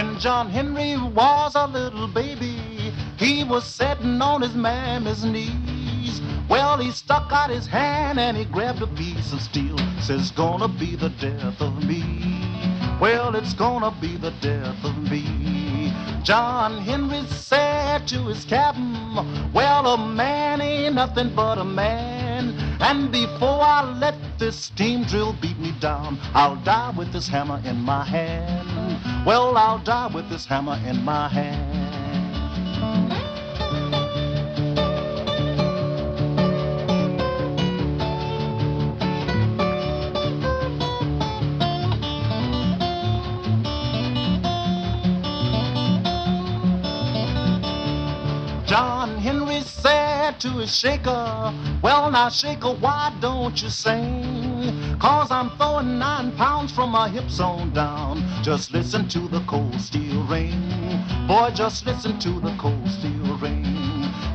When John Henry was a little baby, he was sitting on his mammy's knees. Well, he stuck out his hand and he grabbed a piece of steel. Says, gonna be the death of me. Well, it's gonna be the death of me. John Henry said to his captain, Well, a man ain't nothing but a man. And before I let this steam drill beat me down, I'll die with this hammer in my hand. Well, I'll die with this hammer in my hand. To his shaker, Well, now, shaker, why don't you sing? Cause I'm throwing nine pounds from my hips on down. Just listen to the cold steel ring. Boy, just listen to the cold steel ring.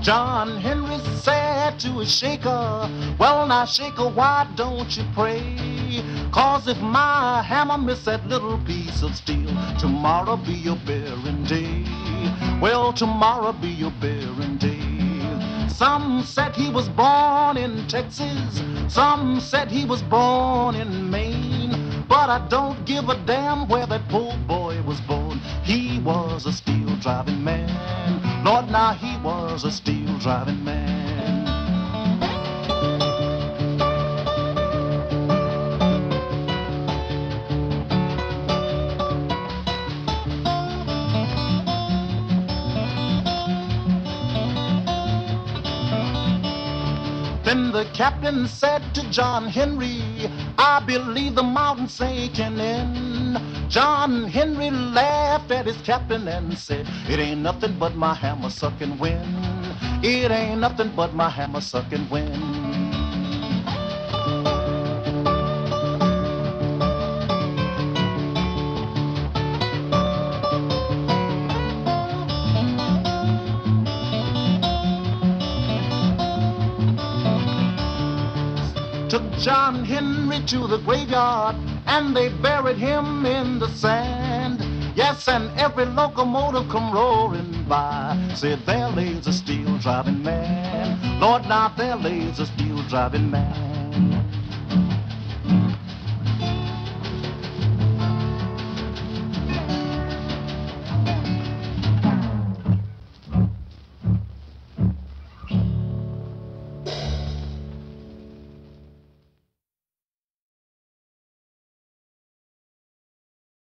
John Henry said to his shaker, Well, now, shaker, why don't you pray? Cause if my hammer miss that little piece of steel, tomorrow be your burying day. Well, tomorrow be your burying day. Some said he was born in Texas, some said he was born in Maine. But I don't give a damn where that poor boy was born. He was a steel driving man. Lord, now he was a steel driving man. Then the captain said to John Henry, I believe the mountain's sinking in. John Henry laughed at his captain and said, It ain't nothing but my hammer sucking wind. It ain't nothing but my hammer sucking wind. Took John Henry to the graveyard and they buried him in the sand. Yes, and every locomotive come roaring by. Said there lays a steel driving man. Lord, now there lays a steel driving man.